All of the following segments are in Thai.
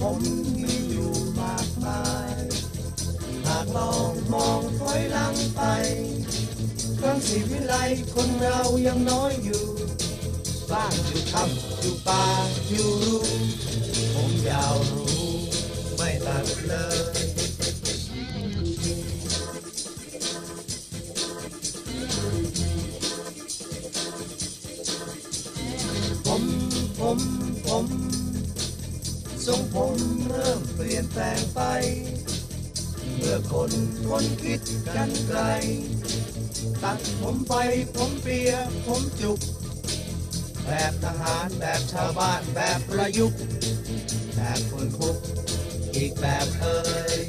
ทรงผมมีอยู่มากมาย หากลองมองถอยหลังไป ครั้งสีวิไลคนเรายังน้อยอยู่ บ้านอยู่ถ้ำอยู่ป่าอยู่รูผมยาวรู้ไม่ตัดเลย ผมผมผม ทรงผมเริ่มเปลี่ยนแปลงไป เมื่อคนคนคิดกันไกล ตัดผมไปผมเปียผมจุก แบบทหารแบบชาวบ้านแบบประยุกต์ แบบคนคุกอีกแบบเอ่ย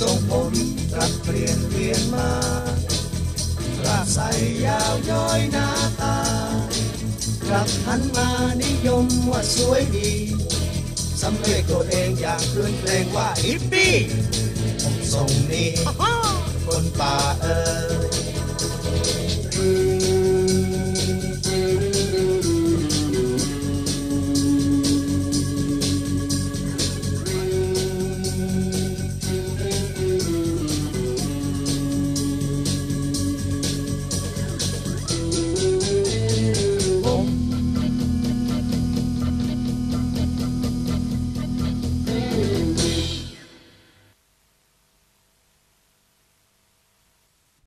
ทรงผมกลับเปลี่ยนเปลี่ยนมาราใสยาวย้อยหน้าตากลับหันมานิยมว่าสวยดีสำเร็จตัวเองอย่างคลื่นเพลงว่าฮิปปี้ผมทรงนี้คนป่าเอ่ย